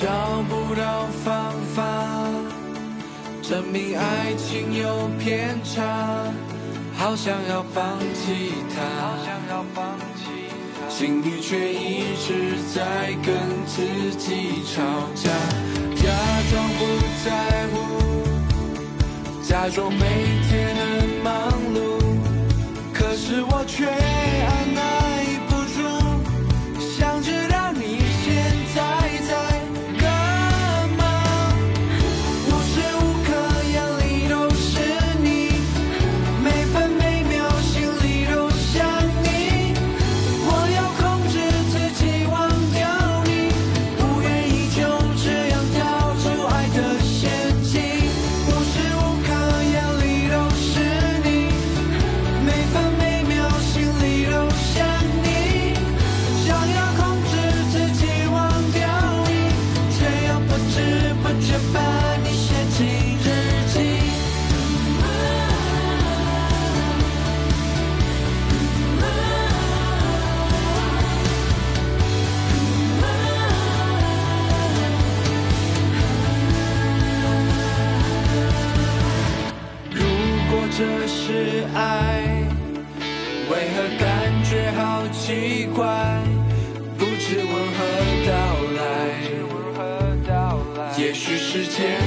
找不到方法证明爱情有偏差，好想要放弃它，心里却一直在跟自己吵架，假装不在乎，假装每天很忙碌，可是我却这是爱，为何感觉好奇怪？不知问何到来，也许时间